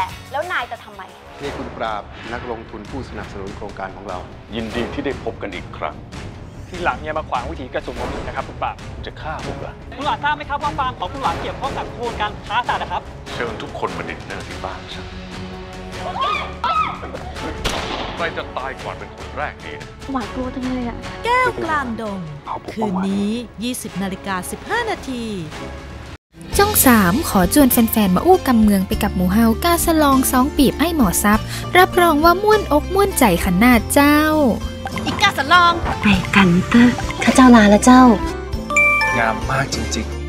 หละ แล้วนายจะทำไม นี่คุณปราบนักลงทุนผู้สนับสนุนโครงการของเรา ยินดีที่ได้พบกันอีกครั้ง ทีหลังอย่ามาขวางวิถีกระสุนผมอีกนะครับคุณปราบจะฆ่าผมเหรอคุณหลานทราบไหมครับว่าฟาร์มของคุณหลานเกี่ยวข้องกับโครงการค้าสัตว์นะครับ เชิญทุกคนมาดินเนอร์ที่บ้านฉันใครจะตายก่อนเป็นคนแรกดีนะ หวาดกลัวจังเลยอะ แก้วกลางดงเอาผมคืเอานไว้นี้ 20 นาฬิกา 15 นาที ช่อง 3 ขอจวนแฟนๆ มาอู้กำเมืองไปกับหมูเฮากาสลองสองปีบไอ้หมอซับ รับรองว่าม่วนอกม่วนใจขนาดเจ้า อีกาสลอง ไปกันเตอร์ข้าเจ้าลาแล้วเจ้า งามมากจริงๆ